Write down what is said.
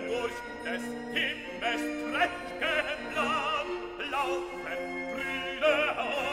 durch des Himmels trächtigen Land laufen Brüder auf.